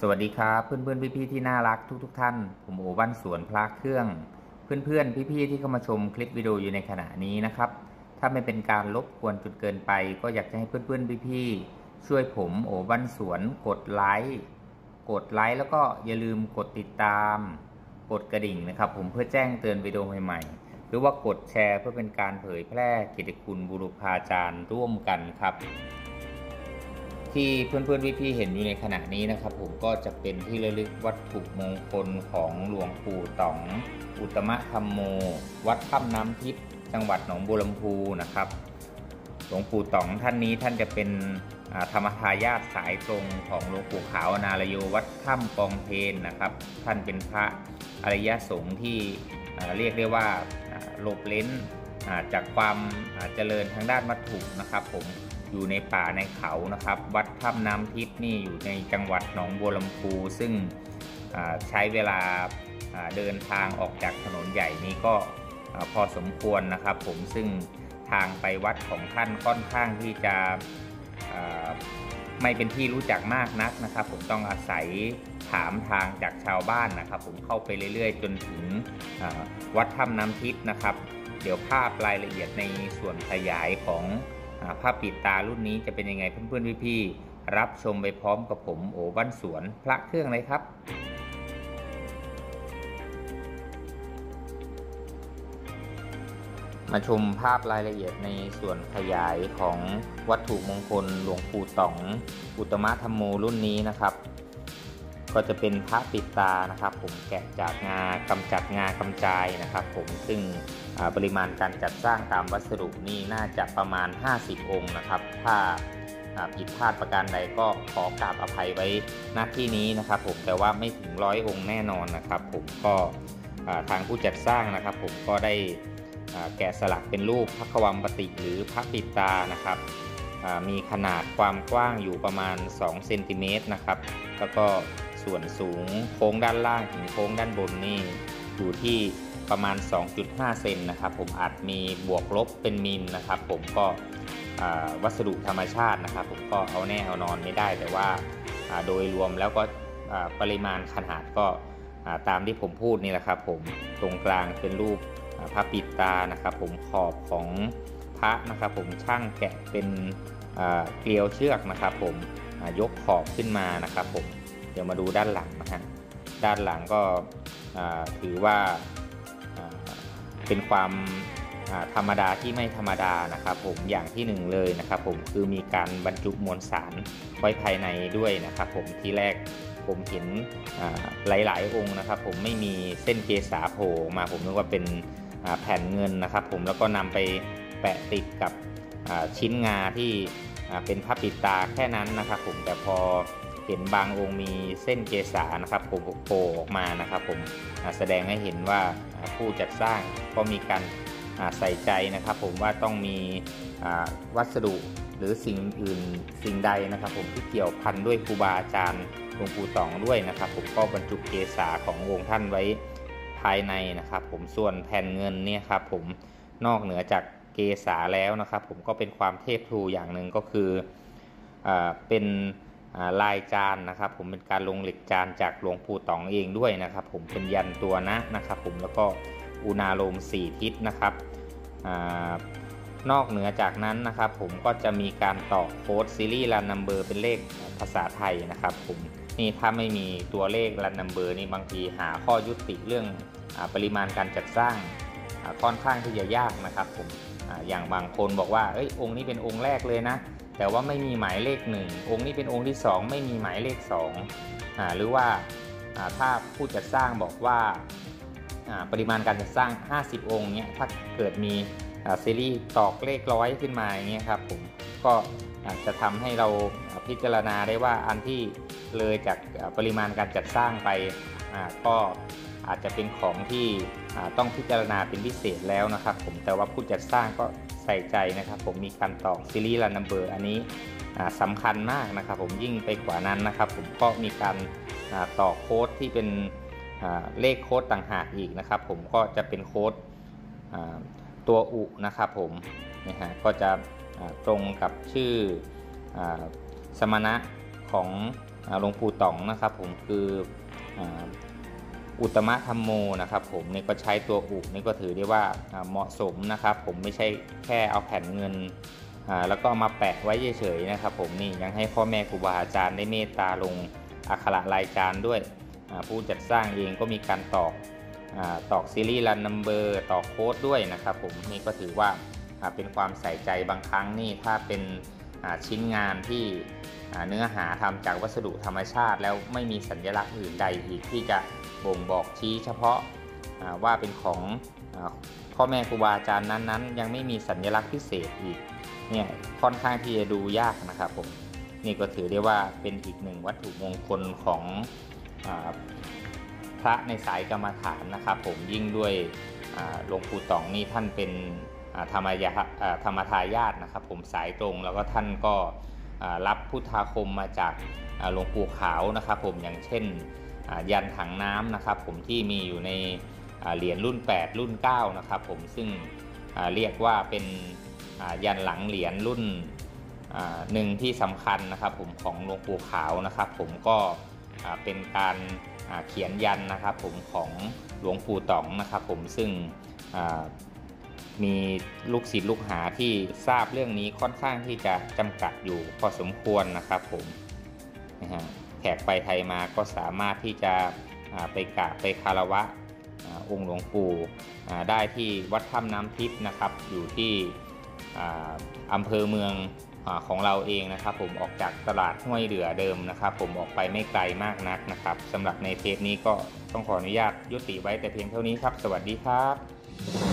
สวัสดีครับเพื่อนเพื่อนพี่พี่ๆที่น่ารักทุกทท่าน ผมโอวันสวนพระเครื่อง เพื่อนเพื่อนพี่พี่ๆที่เข้ามาชมคลิปวิดีโออยู่ในขณะนี้นะครับ ถ้าไม่เป็นการรบกวนจนเกินไป ก็อยากจะให้เพื่อนเพื่อนพี่พี่ๆช่วยผมโอวันสวนกดไลค์กดไลค์แล้วก็อย่าลืมกดติดตาม กดกระดิ่งนะครับ ผมเพื่อแจ้งเตือนวิดีโอใหม่ๆ หรือว่ากดแชร์เพื่อเป็นการเผยแพร่กิตติคุณบุรุพาจารย์ร่วมกันครับ ที่เพื่อนๆพี่ๆเห็นอยู่ในขณะนี้นะครับ ผมก็จะเป็นที่ระลึกวัตถุมงคลของหลวงปู่ต๋อง อุตมะธรรมโม วัดถ้ำน้ำทิพย์จังหวัดหนองบัวลำพูนะครับ หลวงปู่ต๋องท่านนี้ท่านจะเป็นธรรมทายาทสายตรงของหลวงปู่ขาวนาลโยวัดถ้ำปองเพนนะครับ ท่านเป็นพระอริยสงฆ์ที่เรียกได้ว่าหลบเล้นจากความเจริญทางด้านวัตถุนะครับผม อยู่ในป่าในเขานะครับ วัดถ้ำน้ำทิพย์นี่อยู่ในจังหวัดหนองบัวลำพูซึ่งใช้เวลาเดินทางออกจากถนนใหญ่นี้ก็พอสมควรนะครับ ผมซึ่งทางไปวัดของท่านค่อนข้างที่จะไม่เป็นที่รู้จักมากนักนะครับ ผมต้องอาศัยถามทางจากชาวบ้านนะครับ ผมเข้าไปเรื่อยๆ จนถึงวัดถ้ำน้ำทิพย์นะครับ เดี๋ยวภาพรายละเอียดในส่วนขยายของ อาภาพปิดตารุ่นนี้จะเป็นยังไงเพื่อนๆพี่ๆรับชมไปพร้อมกับผมโอวันสวนพระเครื่องเลยครับมาชมภาพรายละเอียดในส่วนขยายของวัตถุมงคลหลวงปู่ต๋องอุตมะธรรมโมรุ่นนี้นะครับ ก็จะเป็นพระปิดตานะครับ ผมแกะจากงากำจัดงากำจายนะครับ ผมซึ่งปริมาณการจัดสร้างตามวัสดุนี่น่าจะประมาณ 50 องค์นะครับ ถ้าผิดพลาดประการใดก็ขอกราบอภัยไว้ณที่นี้นะครับ ผมแต่ว่าไม่ถึงร้อยองค์แน่นอนนะครับ ผมก็ทางผู้จัดสร้างนะครับ ผมก็ได้แกะสลักเป็นรูปพระควมปติหรือพระปิดตานะครับมีขนาดความกว้างอยู่ประมาณ2เซนติเมตรนะครับแล้วก็ ส่วนสูงโค้งด้านล่างถึงโค้งด้านบนนี่อยู่ที่ประมาณ 2.5 เซนนะครับผมอาจมีบวกลบเป็นมิลนะครับ ผมก็วัสดุธรรมชาตินะครับ ผมก็เอาแน่เอานอนไม่ได้ แต่ว่าโดยรวมแล้วก็ปริมาณขนาดก็ตามที่ผมพูดนี่แหละครับ ผมตรงกลางเป็นรูปพระปิดตานะครับ ผมขอบของพระนะครับ ผมช่างแกะเป็นเกลียวเชือกนะครับ ผมยกขอบขึ้นมานะครับผม เดี๋ยวมาดูด้านหลังนะฮะด้านหลังก็ถือว่าเป็นความธรรมดาที่ไม่ธรรมดานะครับผมอย่างที่หนึ่งเลยนะครับผมคือมีการบรรจุมวลสารไว้ภายในด้วยนะครับผมที่แรกผมเห็นหลาย ๆ องค์นะครับ ผมไม่มีเส้นเกษาโผล่มาผมนึกว่าเป็นแผ่นเงินนะครับ ผมแล้วก็นำไปแปะติดกับชิ้นงาที่เป็นผ้าปิดตาแค่นั้นนะครับ ผมแต่พอ เห็นบางองค์มีเส้นเกษานะครับผมโผล่ออกมานะครับผมแสดงให้เห็นว่าผู้จัดสร้างก็มีการใส่ใจนะครับ ผมว่าต้องมีวัสดุหรือสิ่งอื่นสิ่งใดนะครับ ผมที่เกี่ยวพันด้วยครูบาอาจารย์หลวงปู่ตองด้วยนะครับ ผมก็บรรจุเกษาขององค์ท่านไว้ภายในนะครับ ผมส่วนแผ่นเงินเนี่ยครับผมนอกเหนือจากเกษาแล้วนะครับ ผมก็เป็นความเทพทรูอย่างหนึ่งก็คืออเป็น ลายจานนะครับ ผมเป็นการลงเหล็กจานจากหลวงปู่ต๋องเองด้วยนะครับ ผมเป็นยันตัวนะนะครับ ผมแล้วก็อุณาโลมสี่ทิศนะครับอนอกเหนือจากนั้นนะครับ ผมก็จะมีการต่อโค้ดซีรีส์รันนัมเบอร์เป็นเลขภาษาไทยนะครับ ผมนี่ถ้าไม่มีตัวเลขรันนัมเบอร์นี่บางทีหาข้อยุติเรื่องอปริมาณการจัดสร้างค่อนข้างที่จะยากนะครับ ผมออย่างบางคนบอกว่าเอ้ยองค์นี้เป็นองค์แรกเลยนะ แต่ว่าไม่มีหมายเลขหนึ่งองค์นี้เป็นองค์ที่ 2 ไม่มีหมายเลข2อ่าหรือว่าถ้าผู้จัดสร้างบอกว่าปริมาณการจัดสร้าง 50 องค์เนี้ยถ้าเกิดมีซีรีส์ตอกเลขร้อยขึ้นมาอย่างเงี้ยครับผมก็จะทำให้เราพิจารณาได้ว่าอันที่เลยจากปริมาณการจัดสร้างไปก็อาจจะเป็นของที่ต้องพิจารณาเป็นพิเศษแล้วนะครับ ผมแต่ว่าผู้จัดสร้างก็ ใส่ใจนะครับ ผมมีการต่อซีรีส์รันนัมเบอร์อันนี้อ่าสำคัญมากนะครับ ผมยิ่งไปกว่านั้นนะครับ ผมก็มีการต่อโค้ดที่เป็นเลขโค้ดต่างหากอีกนะครับ ผมก็จะเป็นโค้ดตัวอุนะครับผมนะฮะก็จะตรงกับชื่ออสมณะของหลวงปู่ต๋องนะครับ ผมคือ อุตมะธรรมโมนะครับผมนี่ก็ใช้ตัวอุนี่ก็ถือได้ว่าเหมาะสมนะครับ ผมไม่ใช่แค่เอาแผ่นเงินอ่าแล้วก็มาแปะไว้เฉยๆนะครับผมนี่ยังให้พ่อแม่ครูบาอาจารย์ได้เมตตาลงอักขระลายจานด้วยผู้จัดสร้างเองก็มีการตอกตอกซีรีส์รันนัมเบอร์ตอกโค้ดด้วยนะครับผมนี่ก็ถือว่าเป็นความใส่ใจบางครั้งนี่ถ้าเป็น ชิ้นงานที่เนื้อหาทำจากวัสดุธรรมชาติ แล้วไม่มีสัญลักษณ์อื่นใดอีกที่จะบ่งบอกชี้เฉพาะว่าเป็นของอพ่อแม่ครูบาอาจารย์นั้นๆ ยังไม่มีสัญลักษณ์พิเศษอีกเนี่ยค่อนข้างที่จะดูยากนะครับผมนี่ก็ถือได้ว่าเป็นอีกหนึ่งวัตถุมงคลของอพระในสายกรรมฐานนะครับ ผมยิ่งด้วยหลวงปู่ตองนี่ท่านเป็น ธรรมยาอ่าธรรมทายาทนะครับ ผมสายตรงแล้วก็ท่านก็รับพุทธาคมมาจากหลวงปู่ขาวนะครับ ผมอย่างเช่นยันถังน้ำนะครับ ผมที่มีอยู่ในเหรียญรุ่น 8 รุ่น 9 นะครับ ผมซึ่งเรียกว่าเป็นยันหลังเหรียญรุ่นหนึ่งที่สำคัญนะครับผมของหลวงปู่ขาวนะครับ ผมก็เป็นการเขียนยันนะครับ ผมของหลวงปู่ต๋องนะครับ ผมซึ่ง มีลูกศิษย์ลูกหาที่ทราบเรื่องนี้ค่อนข้างที่จะจำกัดอยู่พอสมควรนะครับผมนะฮะแขกไปไทยมาก็สามารถที่จะไปกราบไปคารวะองค์หลวงปู่ได้ที่วัดถ้ำน้ำทิพย์นะครับ อยู่ที่ออำเภอเมืองอของเราเองนะครับ ผมออกจากตลาดห้วยเดือเดิมนะครับ ผมออกไปไม่ไกลมากนักนะครับสำหรับในเทปนี้ก็ต้องขออนุญาตยุติไว้แต่เพียงเท่านี้ครับ สวัสดีครับ